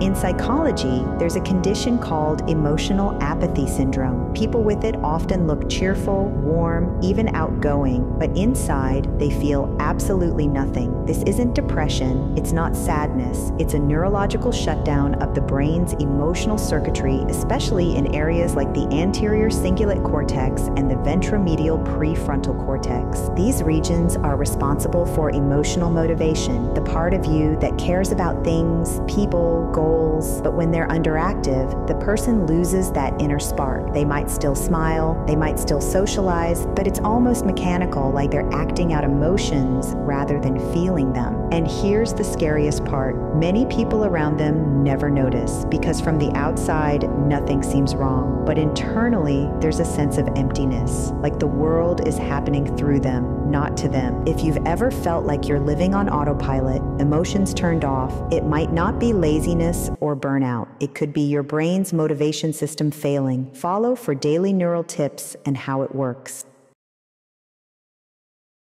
In psychology, there's a condition called emotional apathy syndrome. People with it often look cheerful, warm, even outgoing, but inside they feel absolutely nothing. This isn't depression, it's not sadness, it's a neurological shutdown of the brain's emotional circuitry, especially in areas like the anterior cingulate cortex and the ventromedial prefrontal cortex. These regions are responsible for emotional motivation, the part of you that cares about things, people, goals, goals, but when they're underactive, the person loses that inner spark. They might still smile, they might still socialize, but it's almost mechanical, like they're acting out emotions rather than feeling them. And here's the scariest part many people around them never notice because from the outside, nothing seems wrong. But internally, there's a sense of emptiness, like the world is happening through them, not to them. If you've ever felt like you're living on autopilot, emotions turned off, it might not be laziness or burnout. It could be your brain's motivation system failing. Follow for daily neural tips and how it works.